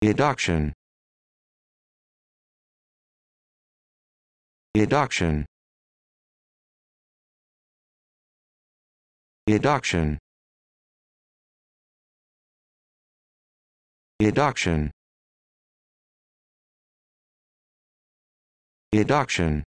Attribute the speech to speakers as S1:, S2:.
S1: Eduction. Eduction. Eduction. Eduction. Eduction.